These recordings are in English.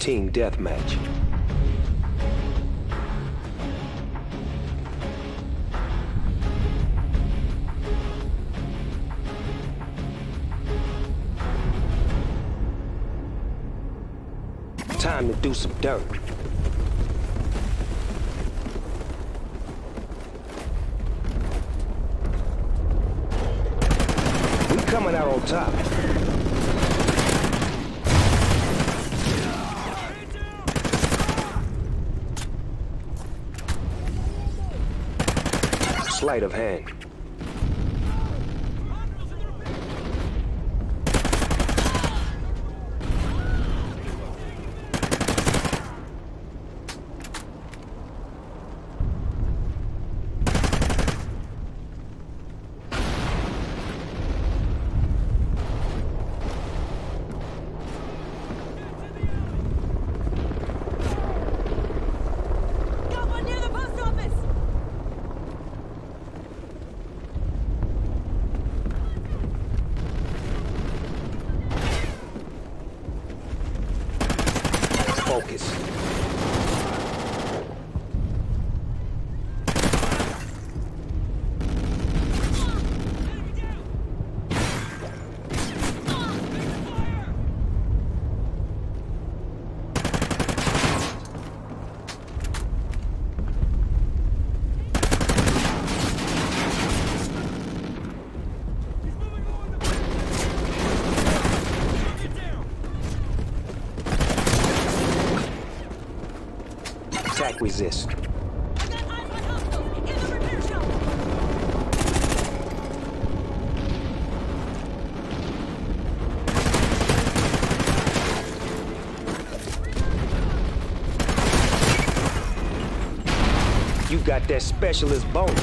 Team deathmatch. Time to do some dirt. We coming out on top. Sleight of hand. Shop! You got that specialist bonus.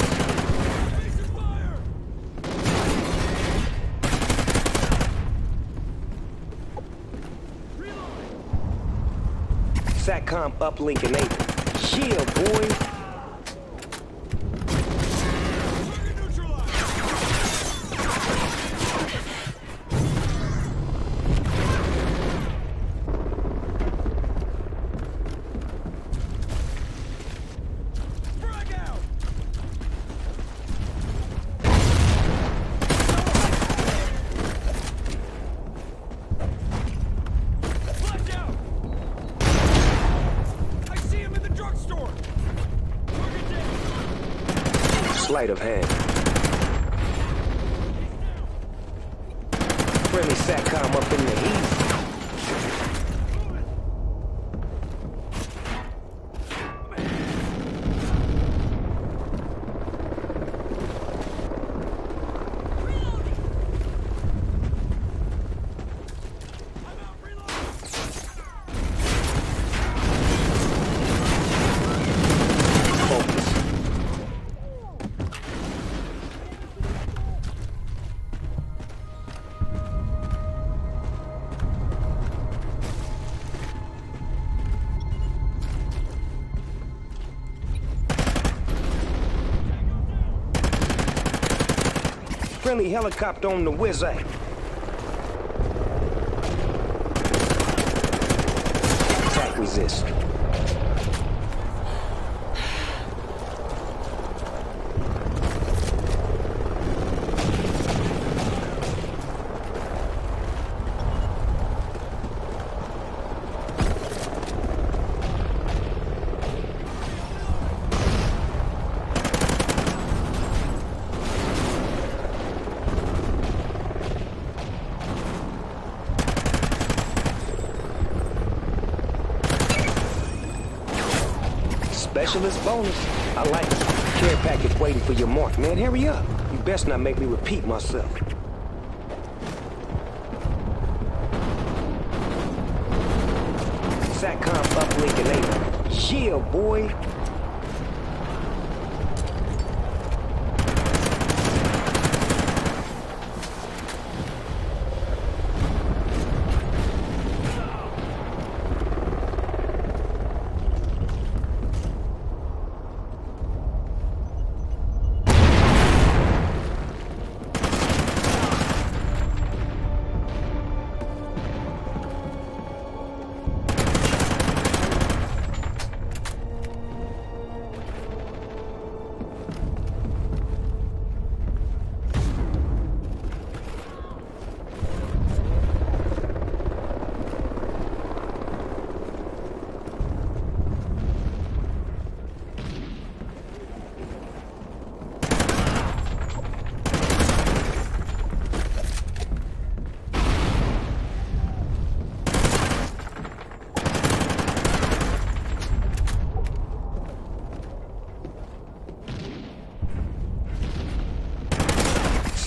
SATCOM uplink enabled. Shield, boy. Sleight of hand. Friendly SATCOM up in the heat. Friendly helicopter on the whiz Attack resist. Specialist bonus. I like it. Care package waiting for your mark. Man, hurry up. You best not make me repeat myself. SATCOM uplink enabled. Yeah, boy.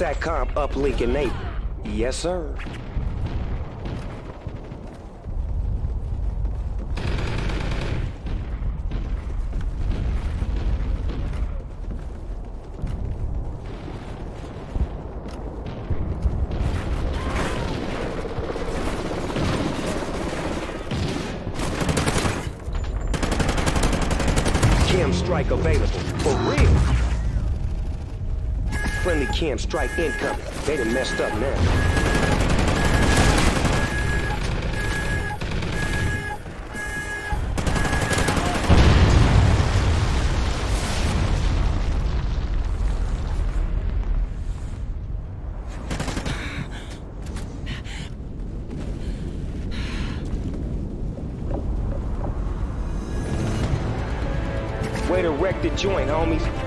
SATCOM uplink enabled. Yes, sir. KEM strike available. For real. Friendly KEM strike incoming. They done messed up now. Way to wreck the joint, homies.